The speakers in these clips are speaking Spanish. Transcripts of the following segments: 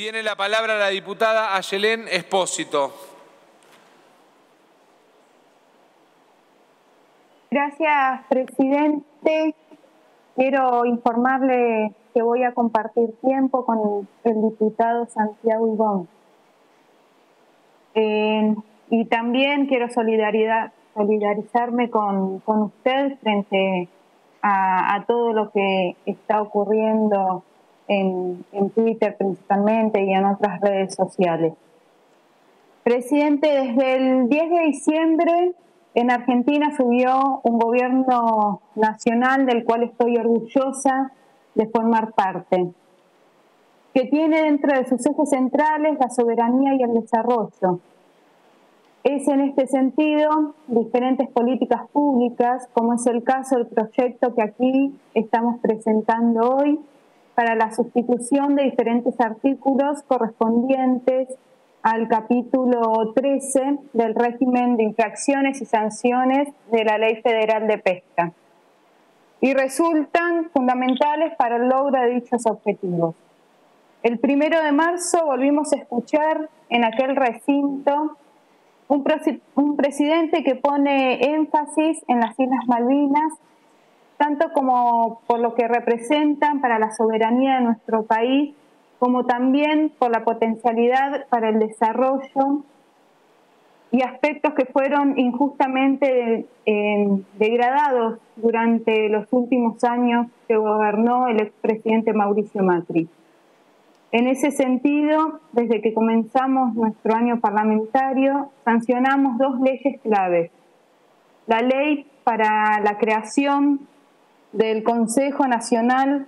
Tiene la palabra la diputada Ayelén Espósito. Gracias, presidente. Quiero informarle que voy a compartir tiempo con el diputado Santiago Ibón. Eh, y también quiero solidaridad, solidarizarme con, con usted frente a, todo lo que está ocurriendo en, Twitter principalmente y en otras redes sociales. Presidente, desde el 10 de diciembre en Argentina subió un gobierno nacional del cual estoy orgullosa de formar parte, que tiene dentro de sus ejes centrales la soberanía y el desarrollo. Es en este sentido diferentes políticas públicas, como es el caso del proyecto que aquí estamos presentando hoy, para la sustitución de diferentes artículos correspondientes al capítulo 13 del régimen de infracciones y sanciones de la Ley Federal de Pesca y resultan fundamentales para el logro de dichos objetivos. El primero de marzo volvimos a escuchar en aquel recinto un, un presidente que pone énfasis en las Islas Malvinas, tanto como por lo que representan para la soberanía de nuestro país como también por la potencialidad para el desarrollo y aspectos que fueron injustamente eh, degradados durante los últimos años que gobernó el expresidente Mauricio Macri. En ese sentido, desde que comenzamos nuestro año parlamentario, sancionamos dos leyes claves. La ley para la creación del Consejo Nacional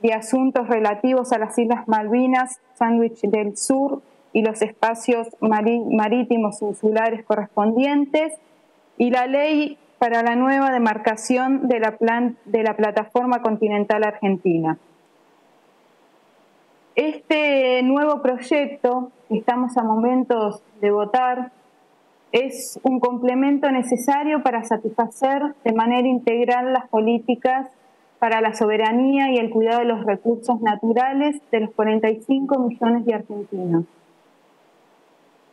de asuntos relativos a las Islas Malvinas, Sandwich del Sur y los espacios marítimos insulares correspondientes, y la ley para la nueva demarcación de la, de la plataforma continental argentina. Este nuevo proyecto, estamos a momentos de votar, es un complemento necesario para satisfacer de manera integral las políticas para la soberanía y el cuidado de los recursos naturales de los 45 millones de argentinos.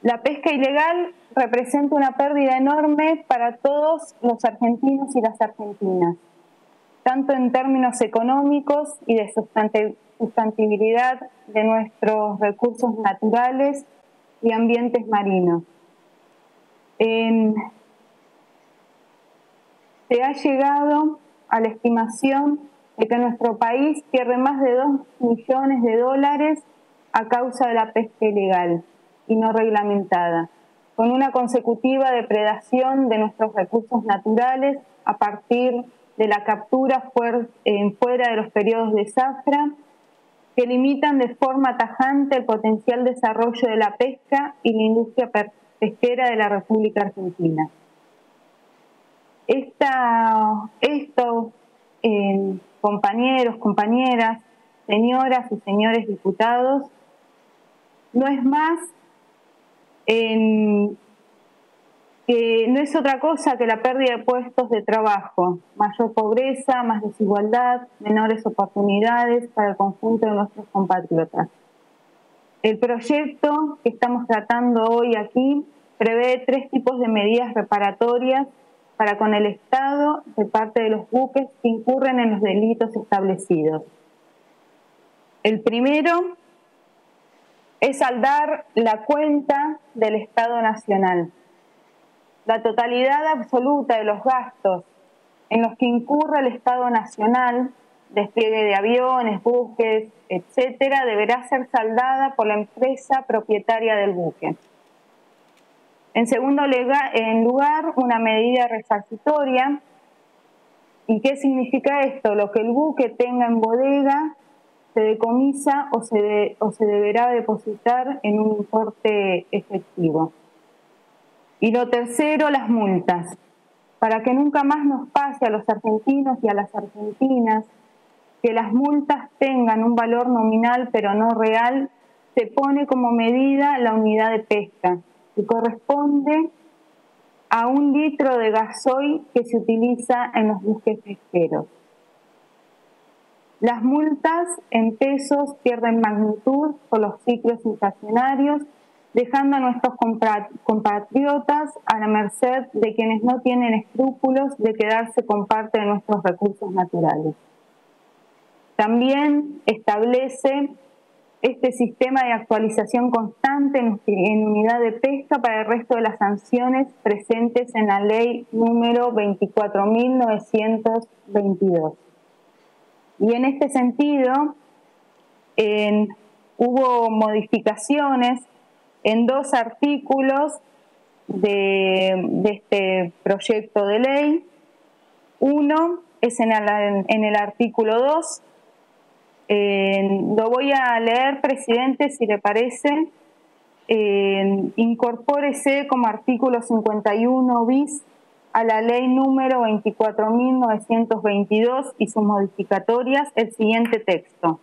La pesca ilegal representa una pérdida enorme para todos los argentinos y las argentinas, tanto en términos económicos y de sustentabilidad de nuestros recursos naturales y ambientes marinos. Se ha llegado a la estimación de que nuestro país pierde más de 2 millones de dólares a causa de la pesca ilegal y no reglamentada, con una consecutiva depredación de nuestros recursos naturales a partir de la captura fuera de los periodos de zafra, que limitan de forma tajante el potencial desarrollo de la pesca y la industria pesquera de la República Argentina. Esta, esto, eh, compañeros, compañeras, señoras y señores diputados, no es más que no es otra cosa que la pérdida de puestos de trabajo, mayor pobreza, más desigualdad, menores oportunidades para el conjunto de nuestros compatriotas. El proyecto que estamos tratando hoy aquí prevé tres tipos de medidas reparatorias para con el Estado de parte de los buques que incurren en los delitos establecidos. El primero es saldar la cuenta del Estado Nacional. La totalidad absoluta de los gastos en los que incurre el Estado Nacional, despliegue de aviones, buques, etcétera, deberá ser saldada por la empresa propietaria del buque. En segundo lugar, una medida resarcitoria. ¿Y qué significa esto? Lo que el buque tenga en bodega se decomisa o se, o se deberá depositar en un importe efectivo. Y lo tercero, las multas. Para que nunca más nos pase a los argentinos y a las argentinas que las multas tengan un valor nominal pero no real, se pone como medida la unidad de pesca, que corresponde a un litro de gasoil que se utiliza en los buques pesqueros. Las multas en pesos pierden magnitud por los ciclos inflacionarios, dejando a nuestros compatriotas a la merced de quienes no tienen escrúpulos de quedarse con parte de nuestros recursos naturales. También establece este sistema de actualización constante en, unidad de pesca para el resto de las sanciones presentes en la ley número 24.922. Y en este sentido, hubo modificaciones en dos artículos de, este proyecto de ley. Uno es en el, artículo 2. Lo voy a leer, presidente, si le parece. incorpórese como artículo 51 bis a la ley número 24.922 y sus modificatorias el siguiente texto.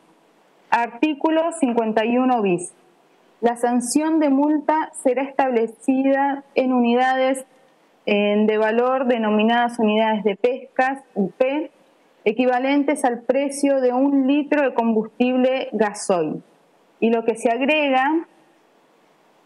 Artículo 51 bis. La sanción de multa será establecida en unidades de valor denominadas unidades de pescas, UP, equivalentes al precio de un litro de combustible gasoil. Y lo que se agrega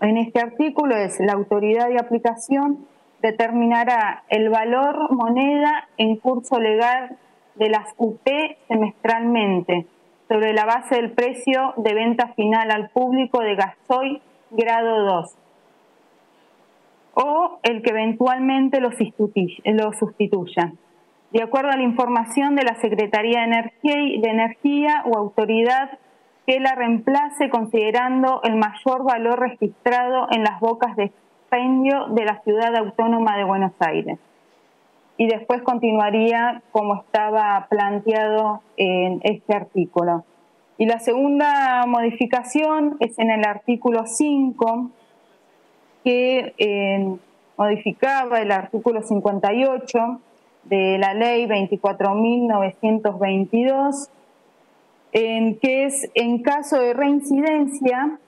en este artículo es la autoridad de aplicación determinará el valor moneda en curso legal de las UP semestralmente sobre la base del precio de venta final al público de gasoil grado 2 o el que eventualmente lo sustituya, de acuerdo a la información de la Secretaría de Energía, o autoridad que la reemplace considerando el mayor valor registrado en las bocas de de la Ciudad Autónoma de Buenos Aires. Y después continuaría como estaba planteado en este artículo. Y la segunda modificación es en el artículo 5, que eh, modificaba el artículo 58 de la ley 24.922, en que es en caso de reincidencia,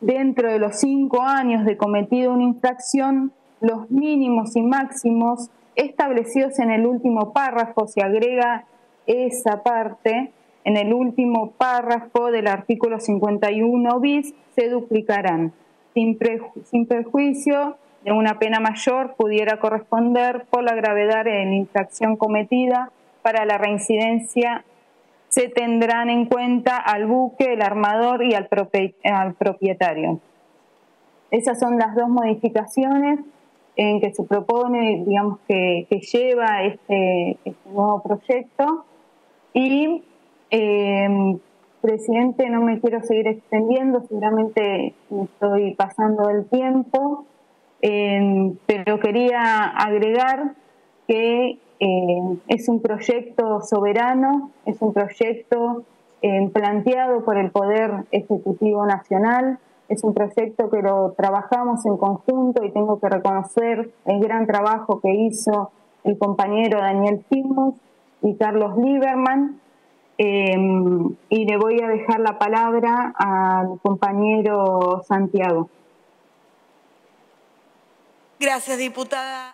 dentro de los cinco años de cometido una infracción, los mínimos y máximos establecidos en el último párrafo, se agrega esa parte, en el último párrafo del artículo 51 bis, se duplicarán. Sin, sin perjuicio una pena mayor pudiera corresponder por la gravedad la infracción cometida para la reincidencia se tendrán en cuenta al buque, el armador y al, propietario. Esas son las dos modificaciones en que se propone, digamos, que, lleva este, este, nuevo proyecto. Y, eh, presidente, no me quiero seguir extendiendo, seguramente me estoy pasando del tiempo, pero quería agregar que eh, es un proyecto soberano, es un proyecto eh, planteado por el Poder Ejecutivo Nacional, es un proyecto que lo trabajamos en conjunto y tengo que reconocer el gran trabajo que hizo el compañero Daniel Filmus y Carlos Lieberman. Eh, y le voy a dejar la palabra al compañero Santiago. Gracias, diputada.